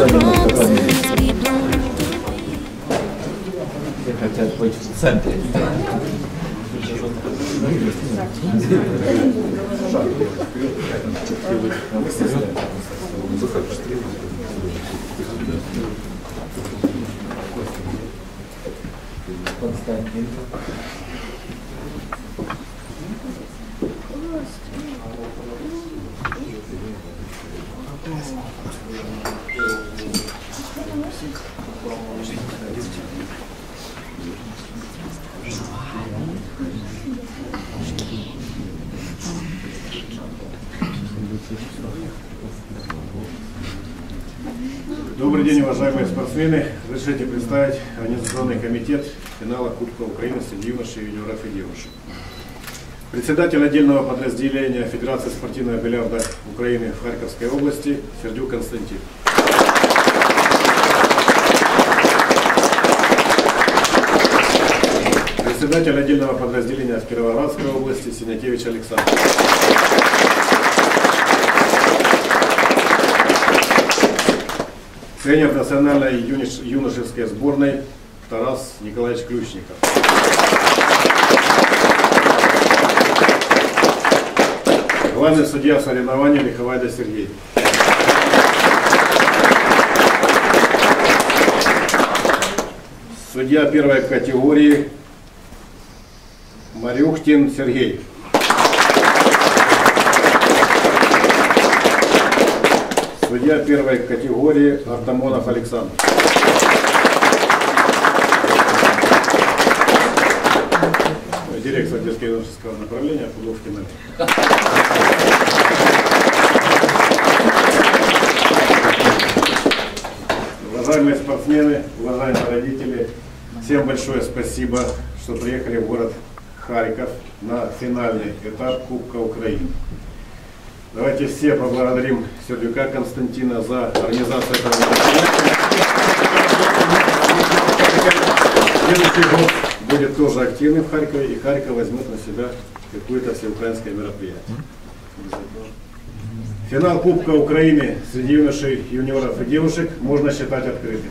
Все хотят быть в центре. Константин. Добрый день, уважаемые спортсмены. Разрешите представить Организационный комитет финала Кубка Украины среди юношей, юниоров и девушек. Председатель отдельного подразделения Федерации спортивного бильярда Украины в Харьковской области Сердюк Константин. Председатель отдельного подразделения в Кировоградской области Синякевич Александр. Тренер национальной юношеской сборной Тарас Николаевич Ключников. Главный судья соревнований Лиховайда Сергей. Судья первой категории Марюхтин Сергей. Судья первой категории Артамонов Александр. Директор детско-юношеского направления Пудовкин Олег. Уважаемые спортсмены, уважаемые родители, всем большое спасибо, что приехали в город Харьков на финальный этап Кубка Украины. Давайте все поблагодарим Сердюка Константина за организацию этого мероприятия. Следующий год будет тоже активный в Харькове, и Харьков возьмет на себя какое-то всеукраинское мероприятие. Финал Кубка Украины среди юношей, юниоров и девушек можно считать открытым.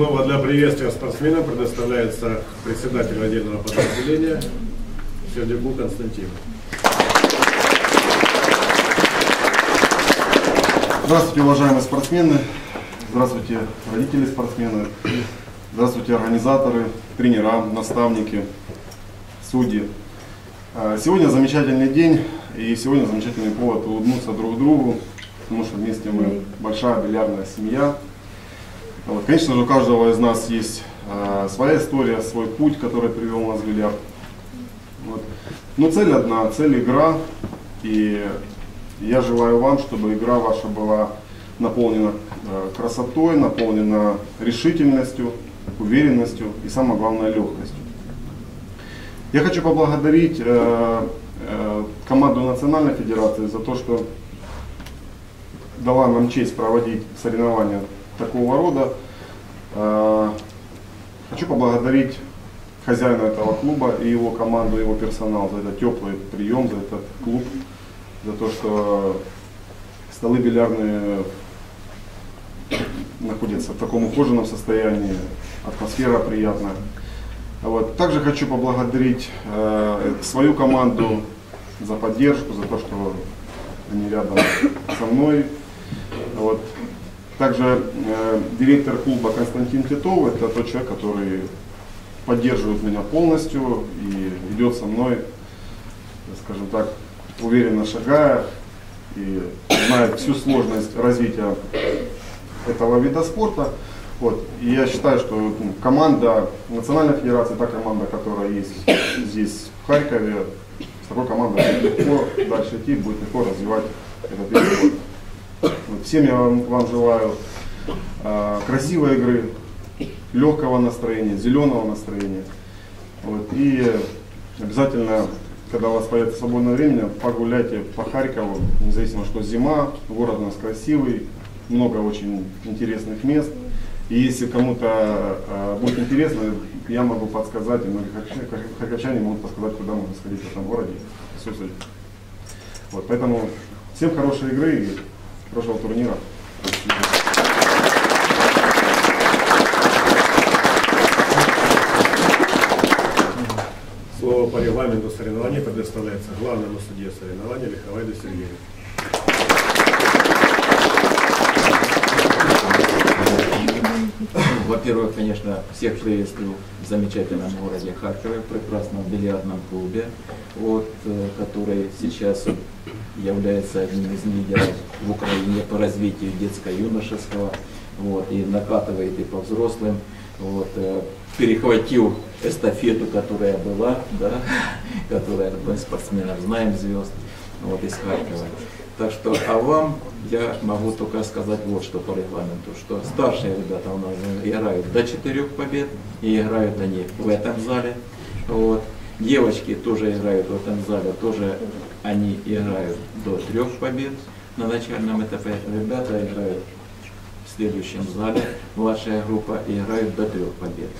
Слово для приветствия спортсменам предоставляется председателю отдельного подразделения Сердюку Константину. Здравствуйте, уважаемые спортсмены. здравствуйте, родители спортсменов, здравствуйте, организаторы, тренера, наставники, судьи. Э, Сегодня замечательный день и сегодня замечательный повод улыбнуться друг другу, потому что вместе мы большая бильярдная семья. Вот, Конечно же, у каждого из нас есть э, своя история, свой путь, который привел нас в бильярд. Вот. Но цель одна, цель игра. И я желаю вам, чтобы игра ваша была наполнена э, красотой, наполнена решительностью, уверенностью и самое главное легкостью. Я хочу поблагодарить э, э, команду Национальной Федерации за то, что дала нам честь проводить соревнования такого рода. Э, хочу поблагодарить хозяина этого клуба и его команду, его персонал за этот теплый прием, за этот клуб, за то, что столы бильярдные находятся в таком ухоженном состоянии, атмосфера приятная. Вот. Также хочу поблагодарить э, свою команду за поддержку, за то, что они рядом со мной. Вот. Также э, директор клуба Константин Титов, это тот человек, который поддерживает меня полностью и идет со мной, скажем так, уверенно шагая и знает всю сложность развития этого вида спорта. Вот. И я считаю, что ну, команда Национальной Федерации, та команда, которая есть здесь в Харькове, с такой командой будет легко дальше идти, будет легко развивать этот вид спорта. Всем я вам, вам желаю э, красивой игры, легкого настроения, зеленого настроения. Вот. И обязательно, когда у вас появится свободное время, погуляйте по Харькову, независимо, что зима, город у нас красивый, много очень интересных мест. И если кому-то э, будет интересно, я могу подсказать, и многие харьковчане- могут подсказать, куда можно сходить в этом городе. Вот, поэтому всем хорошей игры хорошего турнира. Слово по регламенту соревнований предоставляется главному судье соревнований Лиховайду Сергею. Во-первых, конечно, всех приветствую в замечательном городе Харькове, прекрасном бильярдном клубе, вот, э, который сейчас является одним из лидеров в Украине по развитию детско-юношеского, вот, и накатывает и по взрослым, вот, э, перехватил эстафету, которая была, да, которая мы спортсменов знаем звезд, вот, из Харькова. Так что, а вам я могу только сказать вот что по регламенту, что старшие ребята у нас играют до четырех побед, и играют они в этом зале. Вот. Девочки тоже играют в этом зале, тоже они играют до трех побед на начальном этапе. Ребята играют в следующем зале, младшая группа, и играют до трех побед.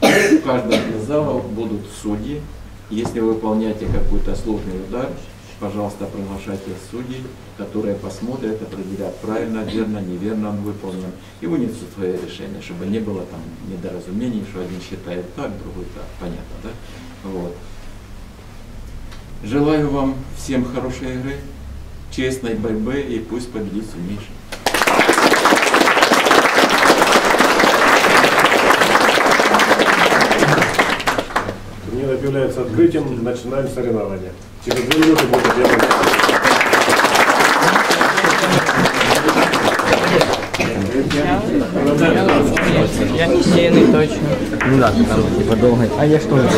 В каждом из залов будут судьи. Если вы выполняете какой-то сложный удар, пожалуйста, приглашайте судей, которые посмотрят, определят, правильно, верно, неверно он выполнен, и вынесут свое решение, чтобы не было там недоразумений, что один считает так, другой так. Понятно, да? Вот. Желаю вам всем хорошей игры, честной борьбы и пусть победит сильнейший. Турнир объявляется открытием, начинаем соревнования. Через две минуты будет объявлен. Я не сеянный точно. Ну да, ты там типа долго. А я что делал?